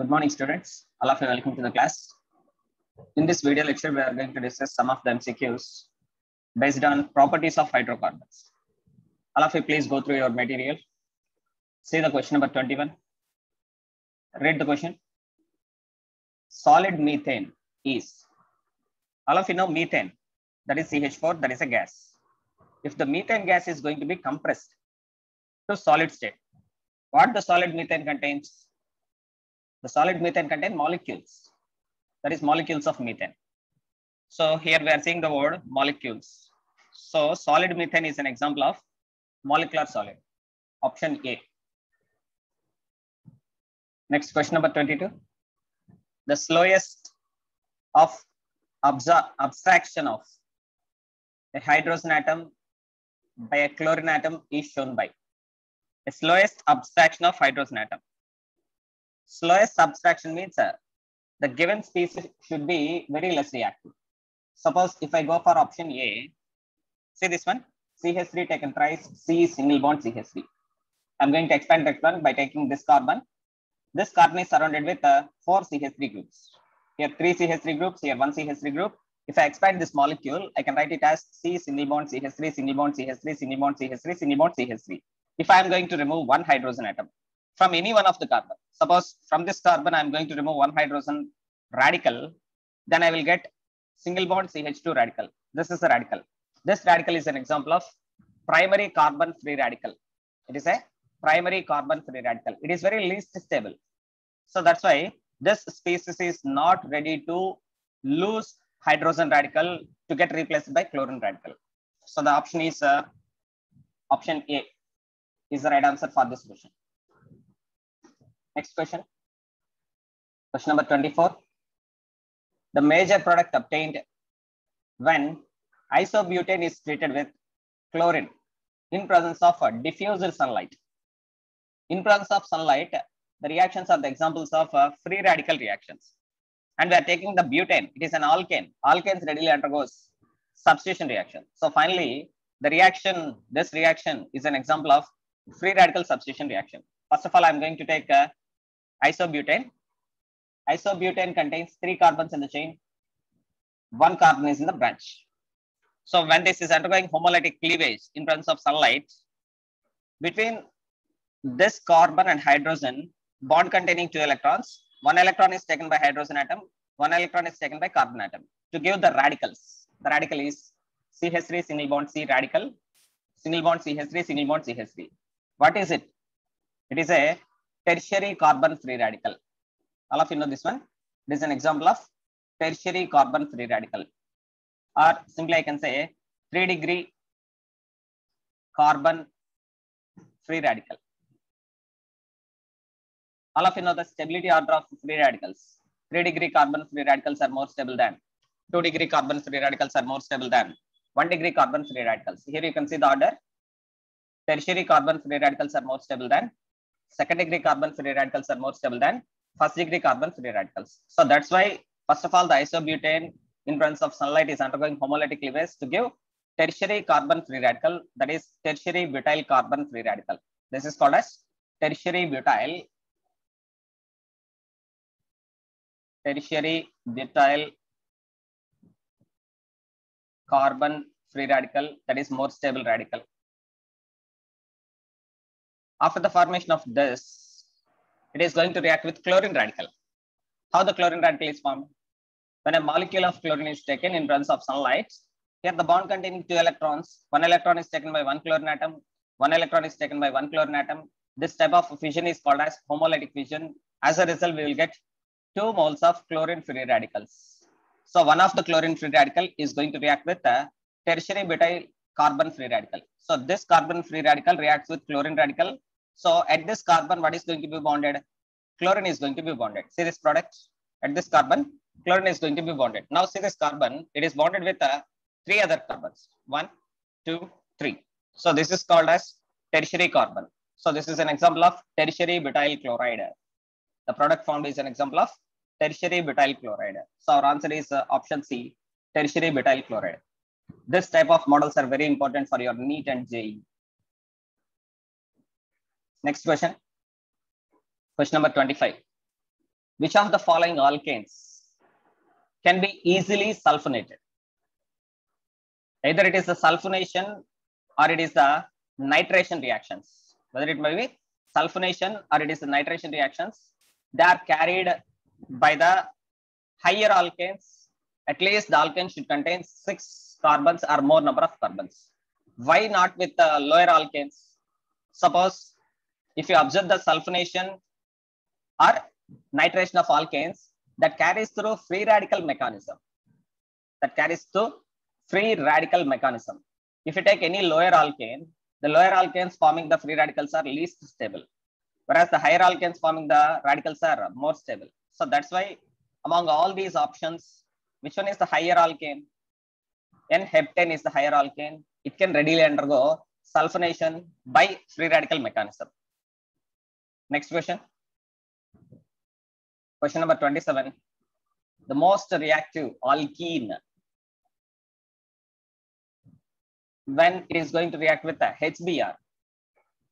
Good morning, students. All of you welcome to the class. In this video lecture, we are going to discuss some of the MCQs based on properties of hydrocarbons. All of you, please go through your material. See the question number 21. Read the question. Solid methane is, all of you know methane, that is CH4, that is a gas. If the methane gas is going to be compressed to solid state, what the solid methane contains? The solid methane contains molecules. That is molecules of methane. So here we are seeing the word molecules. So solid methane is an example of molecular solid. Option A. Next question number 22. The slowest of abstraction of a hydrogen atom by a chlorine atom is shown by the slowest abstraction of hydrogen atom. Slowest subtraction means uh, the given species should be very less reactive. Suppose if I go for option A, see this one, CH3 taken thrice, C single bond CH3. I'm going to expand that one by taking this carbon. This carbon is surrounded with uh, four CH3 groups. Here three CH3 groups, here one CH3 group. If I expand this molecule, I can write it as C single bond CH3, single bond CH3, single bond CH3, single bond CH3. If I am going to remove one hydrogen atom from any one of the carbon, suppose from this carbon, I am going to remove one hydrogen radical, then I will get single bond CH2 radical. This is a radical. This radical is an example of primary carbon free radical. It is a primary carbon free radical. It is very least stable. So that's why this species is not ready to lose hydrogen radical to get replaced by chlorine radical. So the option is uh, option A is the right answer for this question. Next question. Question number 24. The major product obtained when isobutane is treated with chlorine in presence of a diffused sunlight. In presence of sunlight, the reactions are the examples of uh, free radical reactions. And we are taking the butane. It is an alkane. Alkanes readily undergoes substitution reaction. So finally, the reaction, this reaction is an example of free radical substitution reaction. First of all, I'm going to take uh, isobutane. Isobutane contains three carbons in the chain. One carbon is in the branch. So when this is undergoing homolytic cleavage in presence of sunlight, between this carbon and hydrogen, bond containing two electrons, one electron is taken by hydrogen atom, one electron is taken by carbon atom to give the radicals. The radical is CH3 single bond C radical, single bond CH3, single bond CH3. What is it? It is a tertiary carbon free radical. All of you know this one. It is an example of tertiary carbon free radical. Or simply I can say 3 degree carbon free radical. All of you know the stability order of free radicals. 3 degree carbon free radicals are more stable than 2 degree carbon free radicals are more stable than 1 degree carbon free radicals. Here you can see the order. Tertiary carbon free radicals are more stable than second degree carbon free radicals are more stable than first degree carbon free radicals. So that's why, first of all, the isobutane in presence of sunlight is undergoing homolytic cleavage to give tertiary carbon free radical, that is tertiary butyl carbon free radical. This is called as tertiary butyl, tertiary butyl carbon free radical, that is more stable radical. After the formation of this, it is going to react with chlorine radical. How the chlorine radical is formed? When a molecule of chlorine is taken in presence of sunlight, here the bond containing two electrons, one electron is taken by one chlorine atom, one electron is taken by one chlorine atom. This type of fission is called as homolytic fission. As a result, we will get two moles of chlorine free radicals. So one of the chlorine free radical is going to react with a tertiary butyl carbon free radical. So this carbon free radical reacts with chlorine radical so at this carbon, what is going to be bonded? Chlorine is going to be bonded. See this product? At this carbon, chlorine is going to be bonded. Now see this carbon, it is bonded with uh, three other carbons. One, two, three. So this is called as tertiary carbon. So this is an example of tertiary butyl chloride. The product formed is an example of tertiary butyl chloride. So our answer is uh, option C, tertiary butyl chloride. This type of models are very important for your NEET and JEE. Next question. Question number 25. which of the following alkanes can be easily sulfonated? Either it is the sulfonation or it is the nitration reactions. Whether it may be sulfonation or it is the nitration reactions, they are carried by the higher alkanes. At least the alkane should contain six carbons or more number of carbons. Why not with the lower alkanes? Suppose if you observe the sulfonation or nitration of alkanes that carries through free radical mechanism. That carries through free radical mechanism. If you take any lower alkane, the lower alkanes forming the free radicals are least stable, whereas the higher alkanes forming the radicals are more stable. So that's why among all these options, which one is the higher alkane? N-heptane is the higher alkane. It can readily undergo sulfonation by free radical mechanism. Next question. Question number 27. The most reactive alkene when it is going to react with the HBr.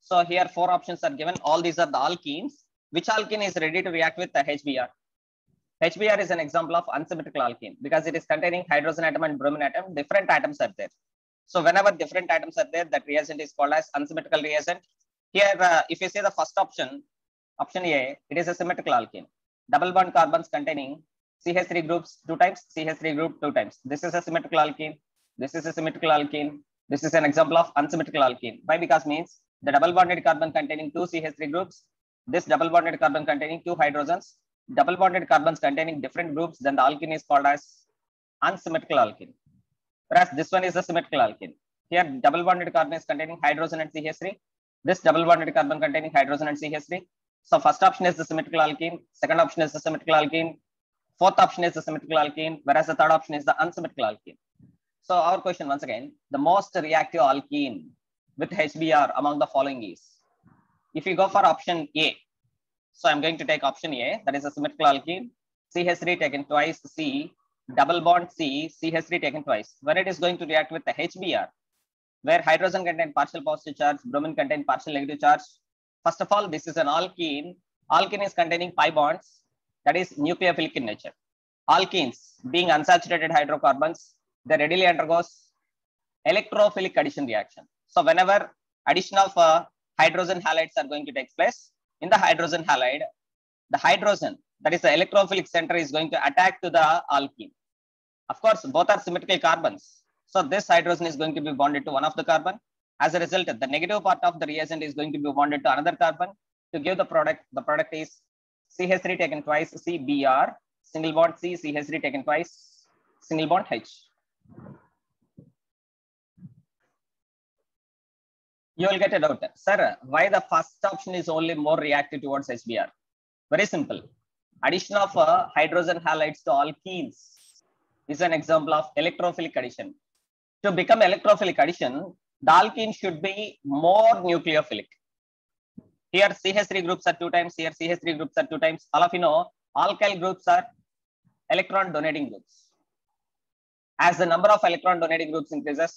So here four options are given. All these are the alkenes. Which alkene is ready to react with the HBr? HBr is an example of unsymmetrical alkene because it is containing hydrogen atom and bromine atom. Different atoms are there. So whenever different atoms are there, that reagent is called as unsymmetrical reagent. Here, uh, if you see the first option, option A, it is a symmetrical alkene. Double bond carbons containing CH3 groups two times, CH3 group two times. This is a symmetrical alkene. This is a symmetrical alkene. This is an example of unsymmetrical alkene. Why? Because means the double bonded carbon containing two CH3 groups, this double bonded carbon containing two hydrogens, double bonded carbons containing different groups, then the alkene is called as unsymmetrical alkene. Whereas this one is a symmetrical alkene. Here, double bonded carbon is containing hydrogen and CH3. This double bonded carbon containing hydrogen and CH3. So first option is the symmetrical alkene. Second option is the symmetrical alkene. Fourth option is the symmetrical alkene, whereas the third option is the unsymmetrical alkene. So our question once again, the most reactive alkene with HBr among the following is, if you go for option A, so I'm going to take option A, that is a symmetrical alkene, CH3 taken twice, C, double bond C, CH3 taken twice. When it is going to react with the HBr, where hydrogen contain partial positive charge, bromine contain partial negative charge. First of all, this is an alkene. Alkene is containing pi bonds, that is nucleophilic in nature. Alkenes, being unsaturated hydrocarbons, they readily undergoes electrophilic addition reaction. So whenever addition of uh, hydrogen halides are going to take place, in the hydrogen halide, the hydrogen, that is the electrophilic center is going to attack to the alkene. Of course, both are symmetrical carbons. So this hydrogen is going to be bonded to one of the carbon. As a result, the negative part of the reagent is going to be bonded to another carbon. To give the product, the product is CH3 taken twice, CBr, single bond C, CH3 taken twice, single bond H. You will get a doubt. Sir, why the first option is only more reactive towards HBr? Very simple. Addition of uh, hydrogen halides to alkenes is an example of electrophilic addition. To become electrophilic addition, the alkene should be more nucleophilic. Here CH3 groups are two times, here CH3 groups are two times. All of you know, alkyl groups are electron donating groups. As the number of electron donating groups increases,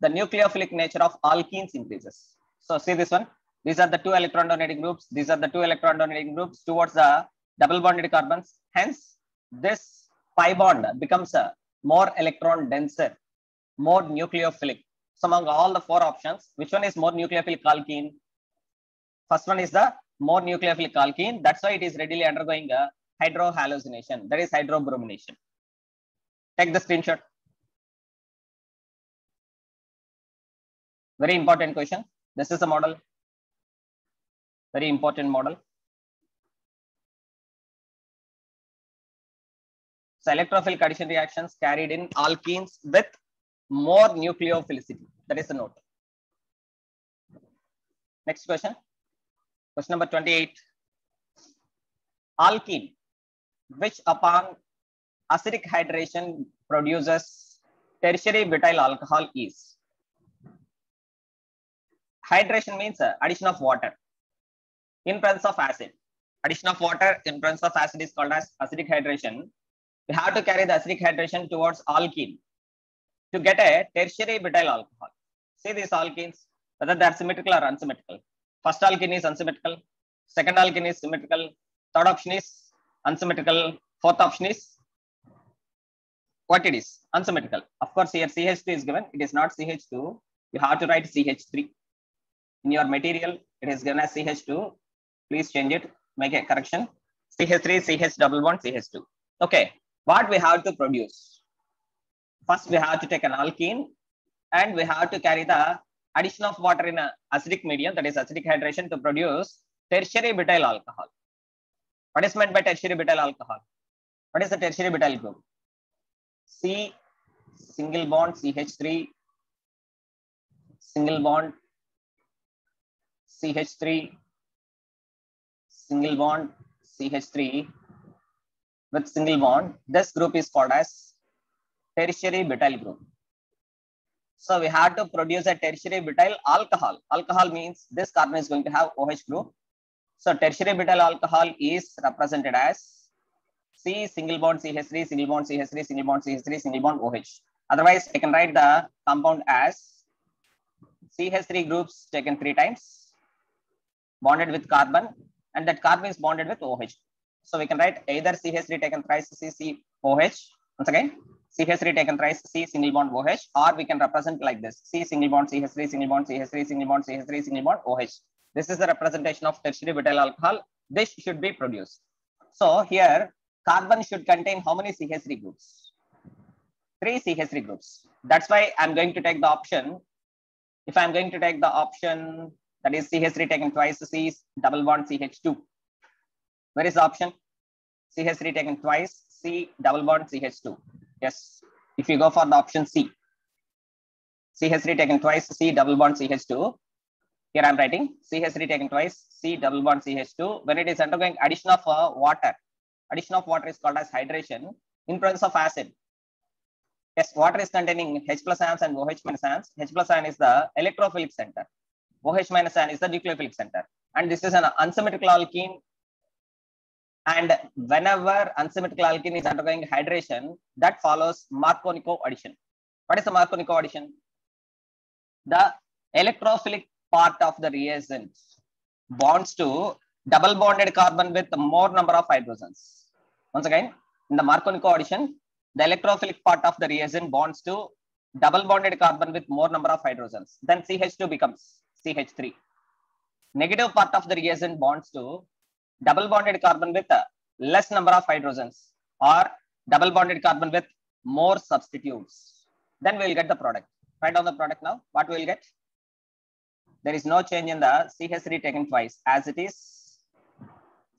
the nucleophilic nature of alkenes increases. So see this one. These are the two electron donating groups. These are the two electron donating groups towards the double bonded carbons. Hence, this pi bond becomes a more electron denser, more nucleophilic. So among all the four options, which one is more nucleophilic alkene? First one is the more nucleophilic alkene. That's why it is readily undergoing a hydrohalogenation. That is hydrobromination. Take the screenshot. Very important question. This is a model. Very important model. So electrophilic addition reactions carried in alkenes with more nucleophilicity. That is the note. Next question. Question number 28. Alkene, which upon acidic hydration produces tertiary butyl alcohol is. Hydration means uh, addition of water in presence of acid. Addition of water in presence of acid is called as acidic hydration. We have to carry the acidic hydration towards alkene to get a tertiary butyl alcohol. See these alkenes, whether they are symmetrical or unsymmetrical. First alkene is unsymmetrical. Second alkene is symmetrical. Third option is unsymmetrical. Fourth option is what it is unsymmetrical. Of course, here CH3 is given. It is not CH2. You have to write CH3 in your material. It is given as CH2. Please change it. Make a correction. CH3, CH double bond, CH2. Okay. What we have to produce? First, we have to take an alkene and we have to carry the addition of water in an acidic medium, that is acidic hydration to produce tertiary butyl alcohol. What is meant by tertiary butyl alcohol? What is the tertiary butyl group? C single bond CH3, single bond CH3, single bond CH3 with single bond. This group is called as tertiary butyl group. So we have to produce a tertiary butyl alcohol. Alcohol means this carbon is going to have OH group. So tertiary butyl alcohol is represented as C single bond CH3, single bond CH3, single bond CH3, single bond OH. Otherwise, I can write the compound as CH3 groups taken three times, bonded with carbon, and that carbon is bonded with OH. So we can write either CH3 taken thrice CCOH. Once again, CH3 taken thrice C single bond OH, or we can represent like this C single bond CH3, single bond CH3, single bond CH3, single bond OH. This is the representation of tertiary butyl alcohol. This should be produced. So here, carbon should contain how many CH3 groups? Three CH3 groups. That's why I'm going to take the option. If I'm going to take the option that is CH3 taken twice, C double bond CH2. Where is the option? CH3 taken twice, C double bond CH2. Yes. If you go for the option C, CH3 taken twice, C double bond CH2. Here I'm writing CH3 taken twice, C double bond CH2. When it is undergoing addition of uh, water, addition of water is called as hydration in presence of acid. Yes, water is containing H plus ions and OH minus ions. H plus ion is the electrophilic center. OH minus ion is the nucleophilic center. And this is an unsymmetrical alkene. And whenever unsymmetrical alkene is undergoing hydration, that follows Markovnikov addition. What is the Markovnikov addition? The electrophilic part of the reagent bonds to double bonded carbon with more number of hydrogens. Once again, in the Markovnikov addition, the electrophilic part of the reagent bonds to double bonded carbon with more number of hydrogens. Then CH2 becomes CH3. Negative part of the reagent bonds to double bonded carbon with a less number of hydrogens or double bonded carbon with more substitutes. Then we will get the product. Write down the product now. What we will get? There is no change in the CH3 taken twice as it is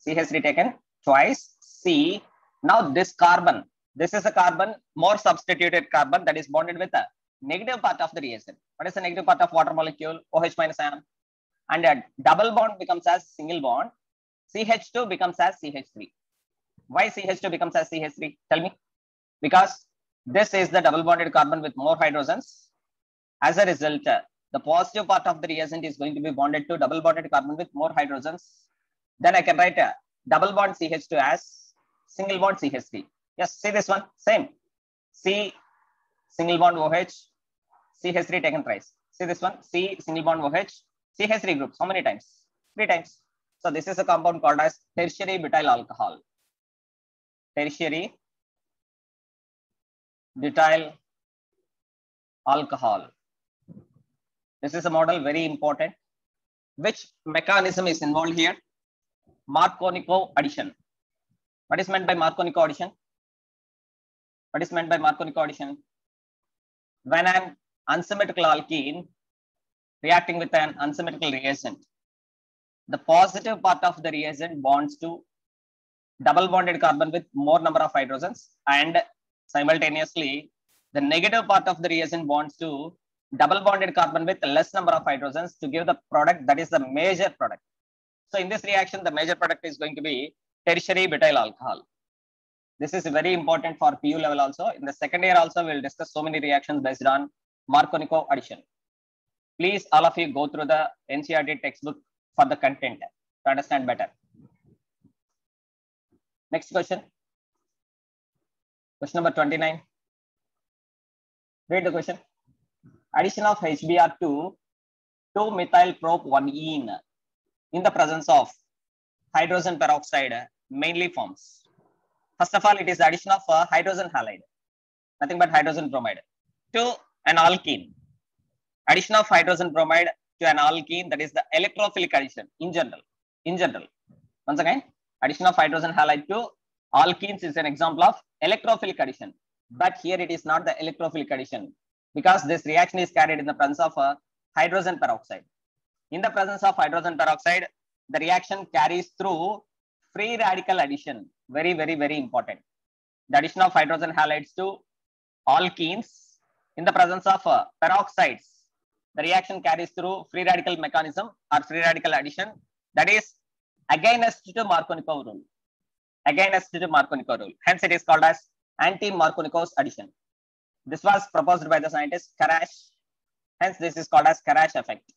CH3 taken twice. C. Now this carbon, this is a carbon, more substituted carbon that is bonded with a negative part of the reagent. What is the negative part of water molecule? OH minus ion. And a double bond becomes as single bond. CH2 becomes as CH3. Why CH2 becomes as CH3? Tell me. Because this is the double bonded carbon with more hydrogens. As a result, uh, the positive part of the reagent is going to be bonded to double bonded carbon with more hydrogens. Then I can write a double bond CH2 as single bond CH3. Yes, see this one, same. C single bond OH, CH3 taken thrice. See this one, C single bond OH, CH3 groups. How many times? Three times. So this is a compound called as tertiary butyl alcohol. Tertiary butyl alcohol. This is a model very important. Which mechanism is involved here? Markovnikov addition. What is meant by Markovnikov addition? What is meant by Markovnikov addition? When an unsymmetrical alkene reacting with an unsymmetrical reagent, the positive part of the reagent bonds to double bonded carbon with more number of hydrogens and simultaneously the negative part of the reagent bonds to double bonded carbon with less number of hydrogens to give the product that is the major product. So in this reaction, the major product is going to be tertiary butyl alcohol. This is very important for PU level also. In the second year also, we'll discuss so many reactions based on Markovnikov addition. Please, all of you go through the NCERT textbook for the content to understand better. Next question. Question number 29. Read the question. Addition of HBr to 2-methyl prop 1-ene in the presence of hydrogen peroxide mainly forms. First of all, it is the addition of a hydrogen halide, nothing but hydrogen bromide, to an alkene. Addition of hydrogen bromide to an alkene, that is the electrophilic addition in general. In general, once again, addition of hydrogen halide to alkenes is an example of electrophilic addition. But here it is not the electrophilic addition because this reaction is carried in the presence of a hydrogen peroxide. In the presence of hydrogen peroxide, the reaction carries through free radical addition. Very, very, very important. The addition of hydrogen halides to alkenes in the presence of uh, peroxides. The reaction carries through free radical mechanism or free radical addition. That is against to Markovnikov rule. Against to Markovnikov rule. Hence, it is called as anti-Markovnikov's addition. This was proposed by the scientist Kharasch. Hence, this is called as Kharasch effect.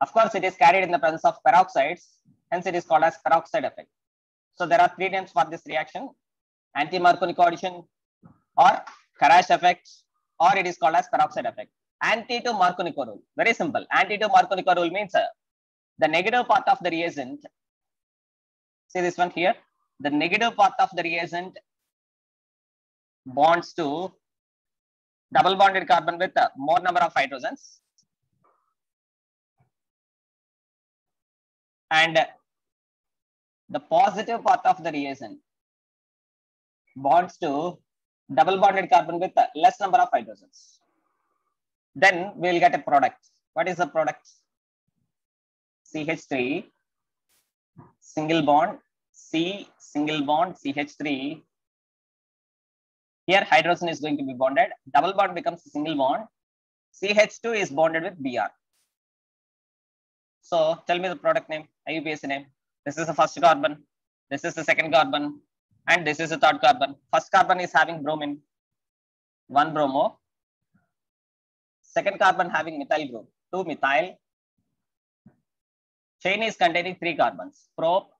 Of course, it is carried in the presence of peroxides. Hence, it is called as peroxide effect. So, there are three names for this reaction. Anti-Markovnikov addition or Kharasch effect or it is called as peroxide effect. Anti to rule. Very simple. Anti to rule means uh, the negative part of the reagent. See this one here. The negative part of the reagent bonds to double bonded carbon with uh, more number of hydrogens and the positive part of the reagent bonds to double bonded carbon with uh, less number of hydrogens then we will get a product what is the product ch3 single bond c single bond ch3 here hydrogen is going to be bonded. Double bond becomes a single bond. CH2 is bonded with Br. So tell me the product name, IUPAC name. This is the first carbon. This is the second carbon. And this is the third carbon. First carbon is having bromine. One bromo. Second carbon having methyl group. Two methyl. Chain is containing three carbons. Prop.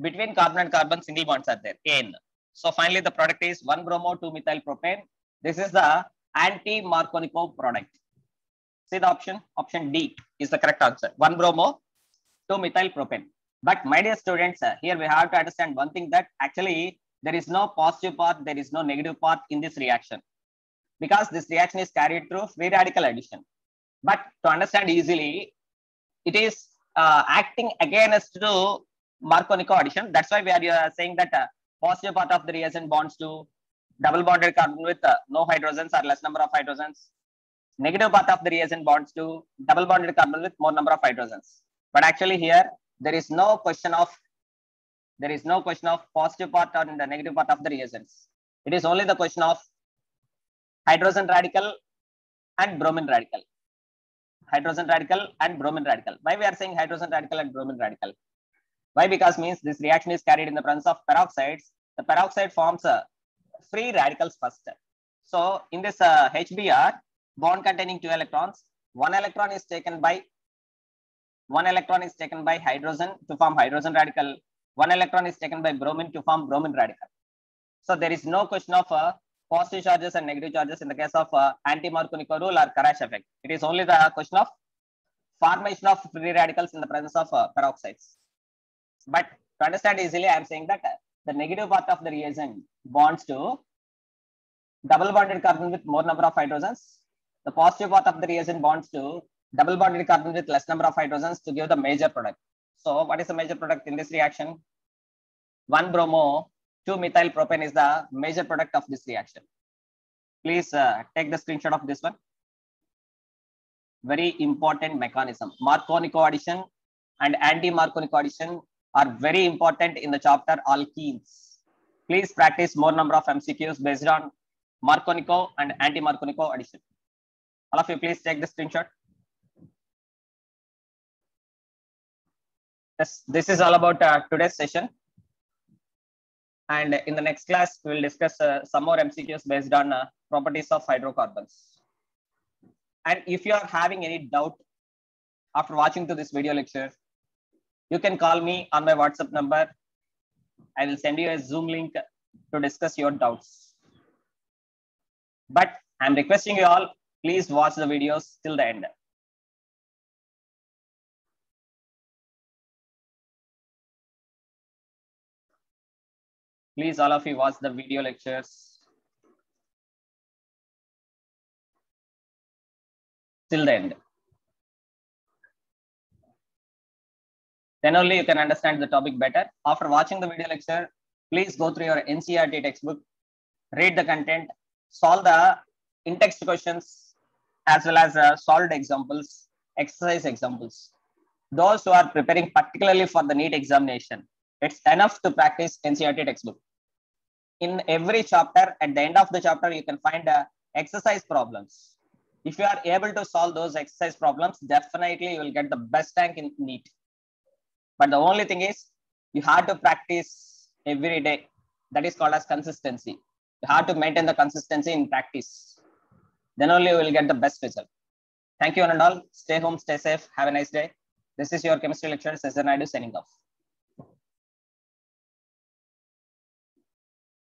Between carbon and carbon, single bonds are there. N. So finally, the product is 1 bromo 2 methyl propane. This is the anti-Markovnikov product. See the option? Option D is the correct answer. 1 bromo 2 methyl propane. But my dear students, uh, here we have to understand one thing that actually there is no positive part, there is no negative part in this reaction. Because this reaction is carried through free radical addition. But to understand easily, it is uh, acting against to Markovnikov addition. That's why we are uh, saying that uh, positive part of the reagent bonds to double bonded carbon with uh, no hydrogens or less number of hydrogens. Negative part of the reagent bonds to double bonded carbon with more number of hydrogens. But actually here, there is no question of there is no question of positive part or the negative part of the reagents. It is only the question of hydrogen radical and bromine radical. Hydrogen radical and bromine radical. Why we are saying hydrogen radical and bromine radical? Why? Because means this reaction is carried in the presence of peroxides. The peroxide forms a free radicals first. So in this uh, HBr, bond containing two electrons, one electron is taken by one electron is taken by hydrogen to form hydrogen radical. One electron is taken by bromine to form bromine radical. So there is no question of uh, positive charges and negative charges in the case of uh, anti-Markovnikov rule or Kharasch effect. It is only the question of formation of free radicals in the presence of uh, peroxides. But to understand easily, I am saying that the negative part of the reagent bonds to double bonded carbon with more number of hydrogens. The positive part of the reagent bonds to double bonded carbon with less number of hydrogens to give the major product. So what is the major product in this reaction? 1 bromo, 2 methyl propane is the major product of this reaction. Please uh, take the screenshot of this one. Very important mechanism. Markovnikov addition and anti-Markovnikov addition are very important in the chapter alkenes. Please practice more number of MCQs based on Markovnikov and anti-Markovnikov addition. All of you, please take the screenshot. Yes, this is all about uh, today's session. And in the next class, we will discuss uh, some more MCQs based on uh, properties of hydrocarbons. And if you are having any doubt after watching to this video lecture, you can call me on my WhatsApp number. I will send you a Zoom link to discuss your doubts. But I'm requesting you all, please watch the videos till the end. Please, all of you watch the video lectures till the end. Then only you can understand the topic better. After watching the video lecture, please go through your NCERT textbook, read the content, solve the in-text questions, as well as uh, solved examples, exercise examples. Those who are preparing particularly for the NEET examination, it's enough to practice NCERT textbook. In every chapter, at the end of the chapter, you can find uh, exercise problems. If you are able to solve those exercise problems, definitely you will get the best rank in NEET. But the only thing is, you have to practice every day. That is called as consistency. You have to maintain the consistency in practice. Then only you will get the best result. Thank you one and all. Stay home, stay safe. Have a nice day. This is your chemistry lecturer, Cesar Naidu, signing off.